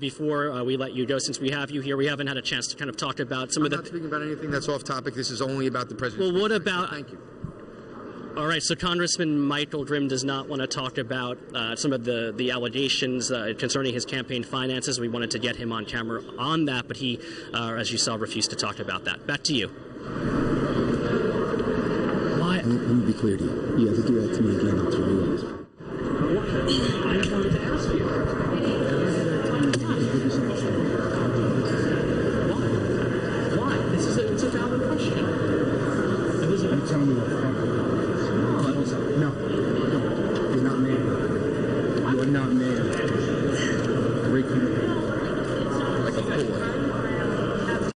before uh, we let you go, since we have you here, we haven't had a chance to kind of talk about some I'm of the. not speaking about anything that's off topic. This is only about the president. Well, what about- Thank you. All right, so Congressman Michael Grimm does not want to talk about uh, some of the, the allegations uh, concerning his campaign finances. We wanted to get him on camera on that, but he, uh, as you saw, refused to talk about that. Back to you. Why? Let me, let me be clear to you. You have to do that to me again gentleman in front of. No, he's you're not man. You are not man. Break